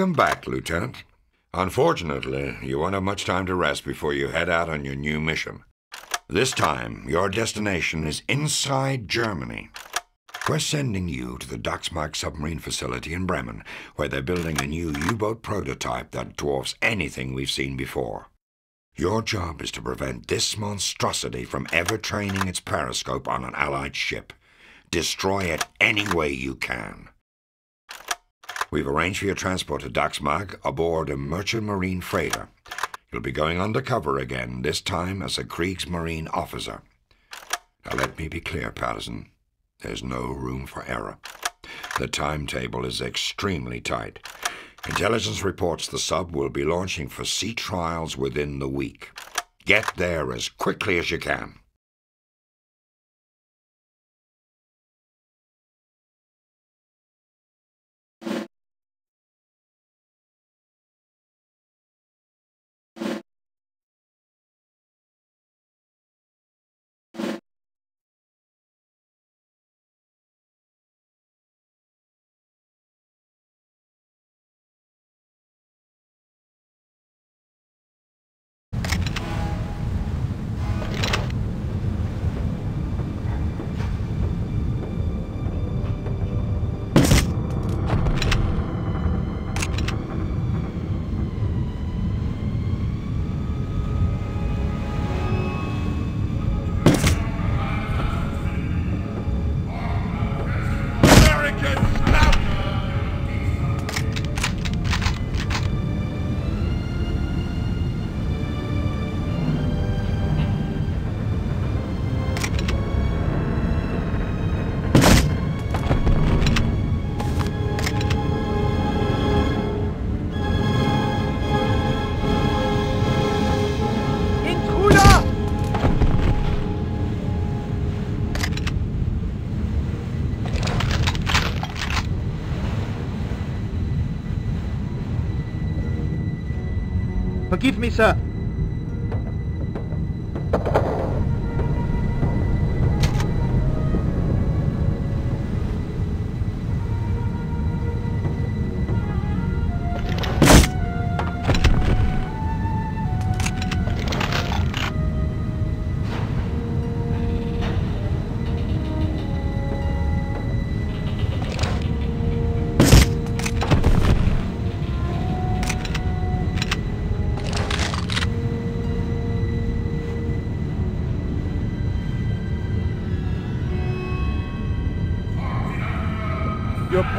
Welcome back, Lieutenant. Unfortunately, you won't have much time to rest before you head out on your new mission. This time, your destination is inside Germany. We're sending you to the Daxmark submarine facility in Bremen, where they're building a new U-boat prototype that dwarfs anything we've seen before. Your job is to prevent this monstrosity from ever training its periscope on an Allied ship. Destroy it any way you can. We've arranged for your transport to Daxmark aboard a merchant marine freighter. You'll be going undercover again, this time as a Kriegsmarine officer. Now let me be clear, Patterson. There's no room for error. The timetable is extremely tight. Intelligence reports the sub will be launching for sea trials within the week. Get there as quickly as you can. Forgive me, sir.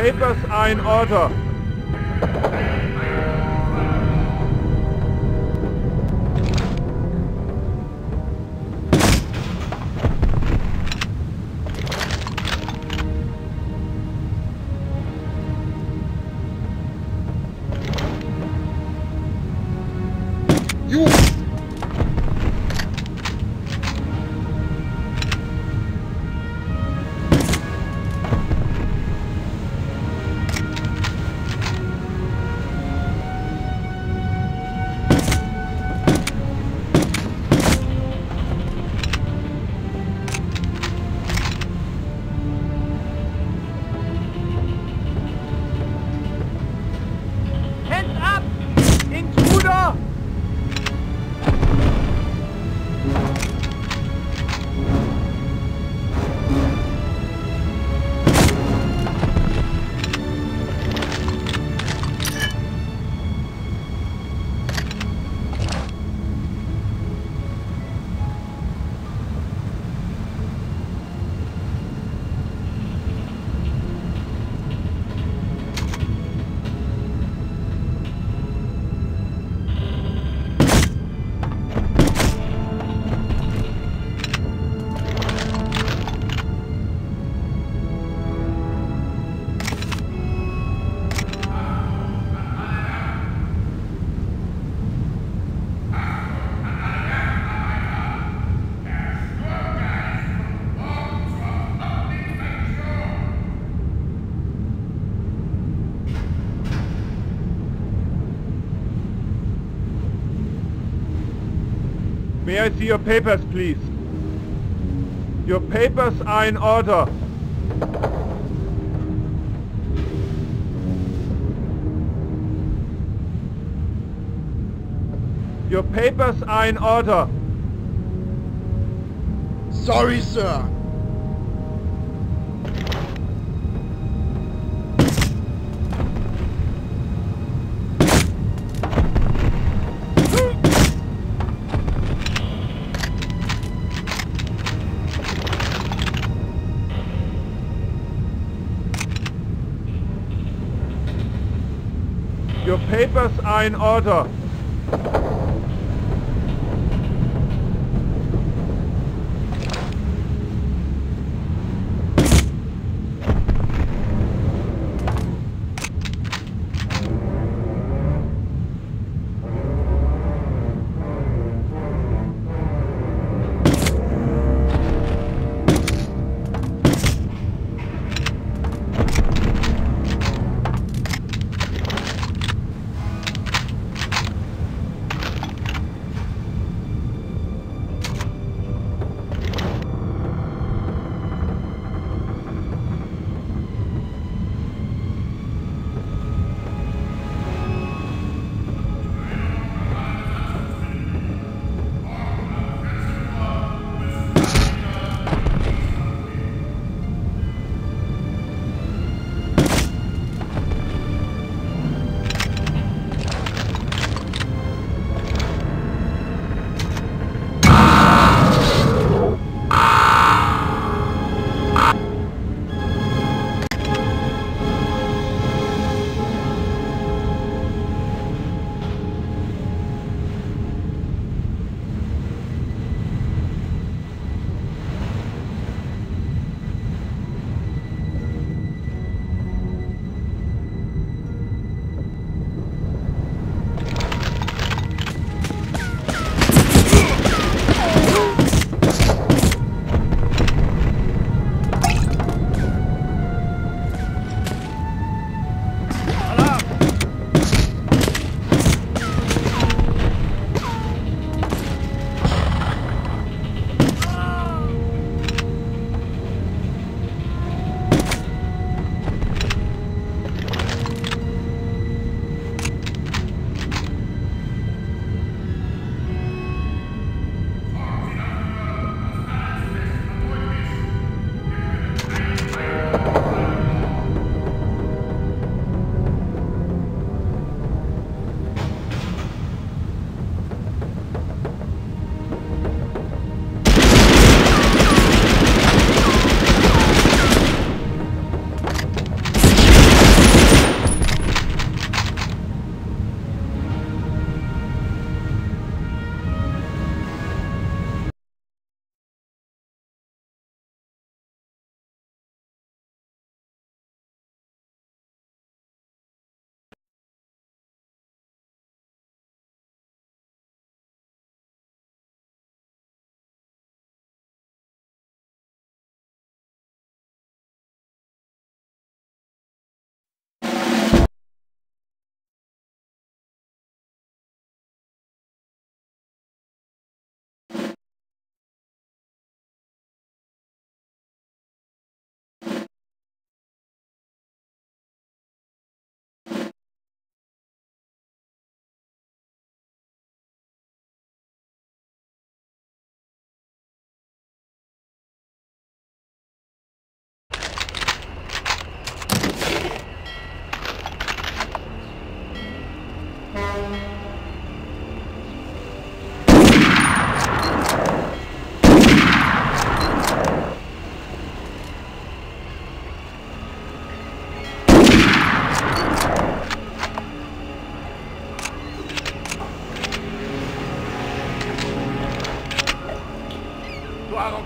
Papers are in order. May I see your papers, please? Your papers are in order. Your papers are in order. Sorry, sir. Papers are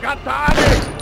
Gattari!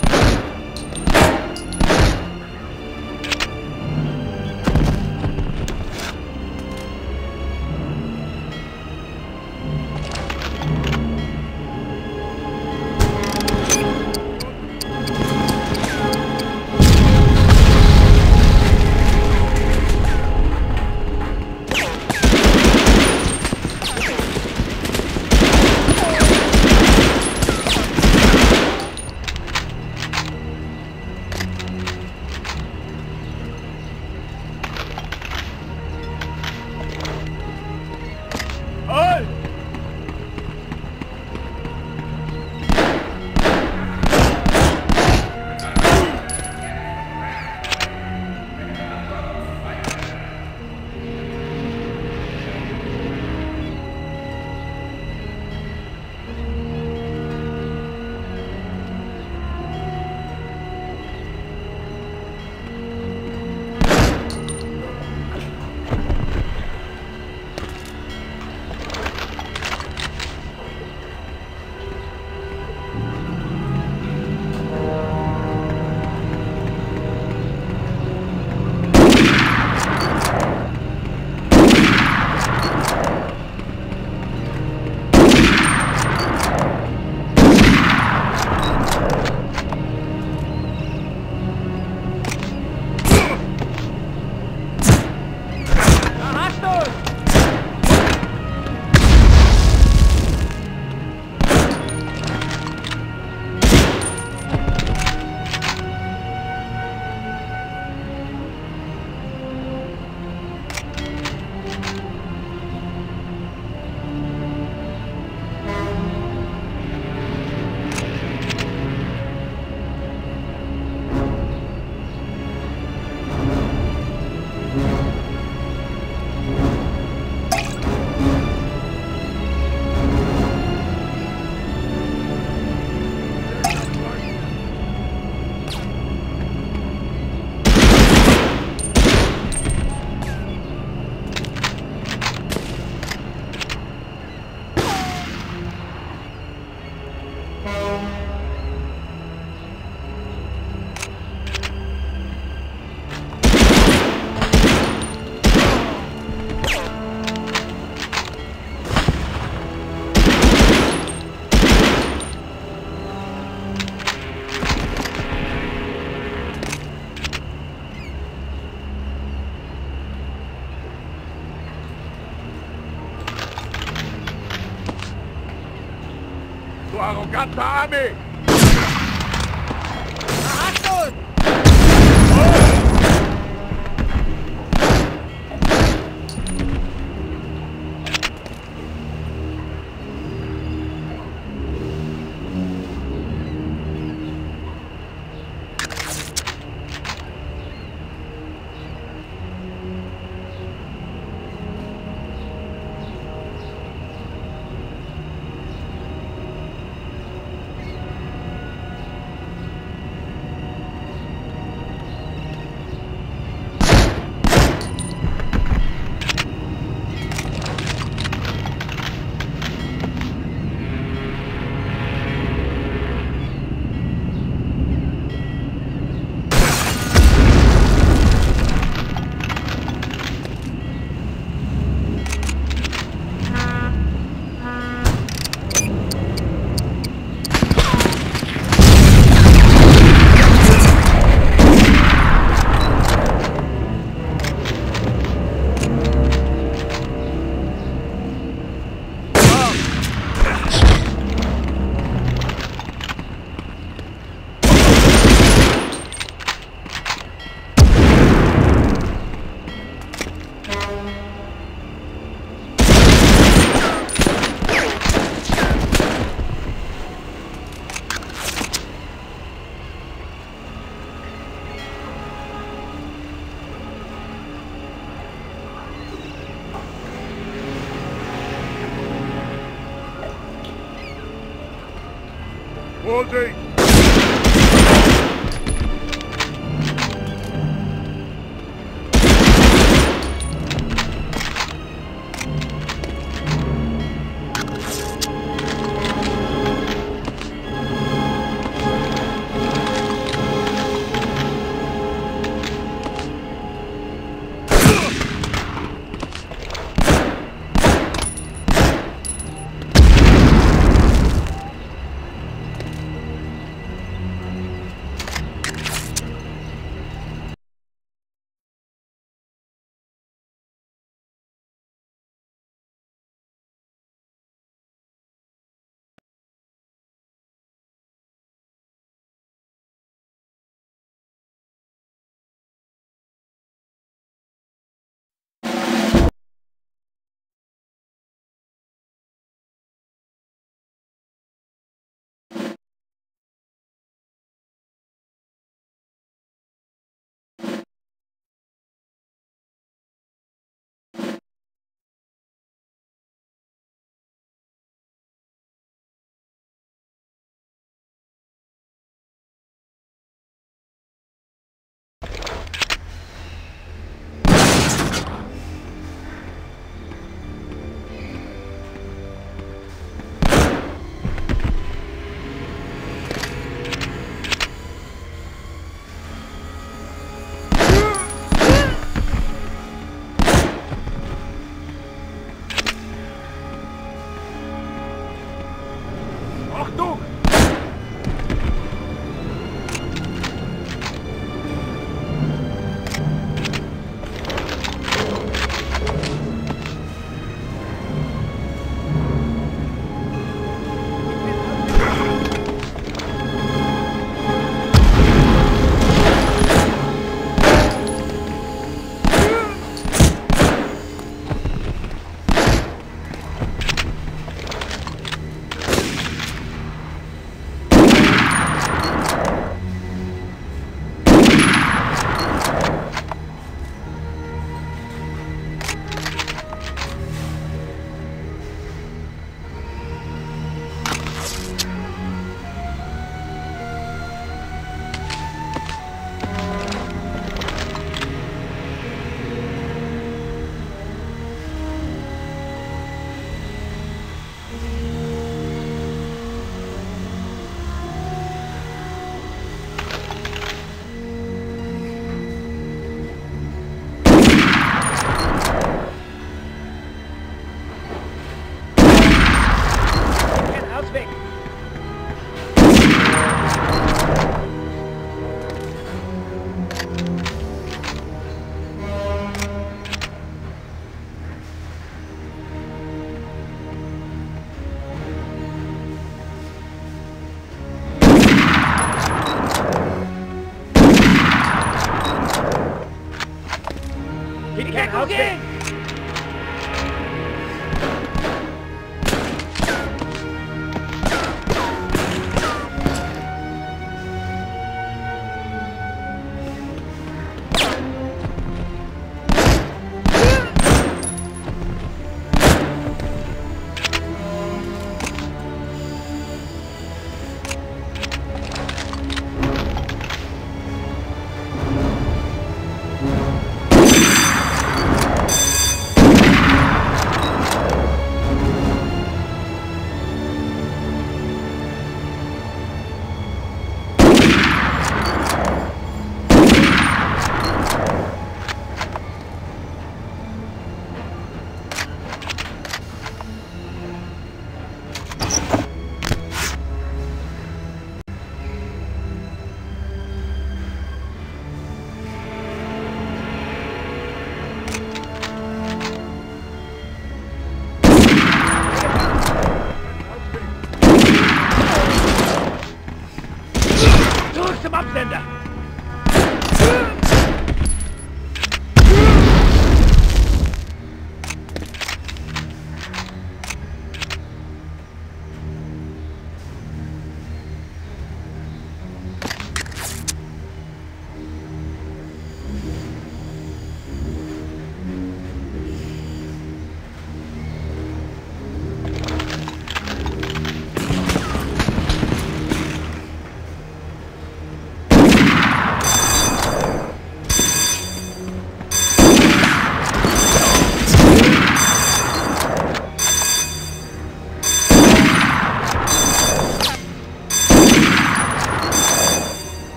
In order.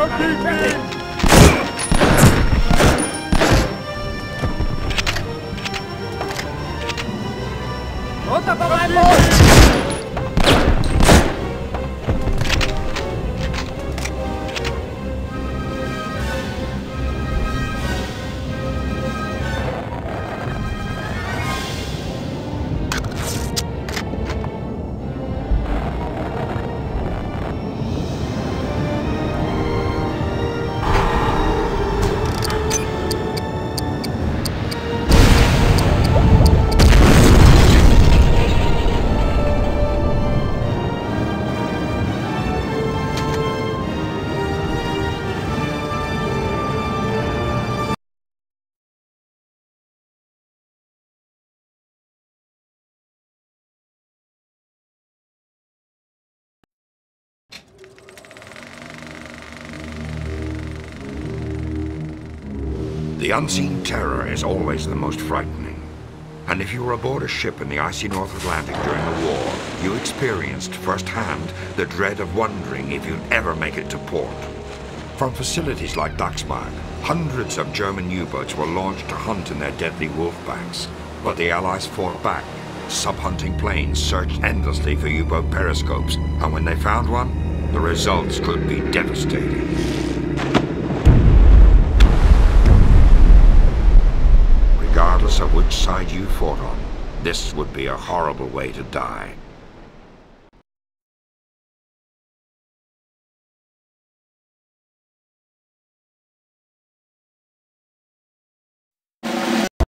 Otra papá, The unseen terror is always the most frightening. And if you were aboard a ship in the icy North Atlantic during the war, you experienced firsthand the dread of wondering if you'd ever make it to port. From facilities like Daxmark, hundreds of German U-boats were launched to hunt in their deadly wolfpacks. But the Allies fought back. Sub-hunting planes searched endlessly for U-boat periscopes, and when they found one, the results could be devastating. You fought on, this would be a horrible way to die.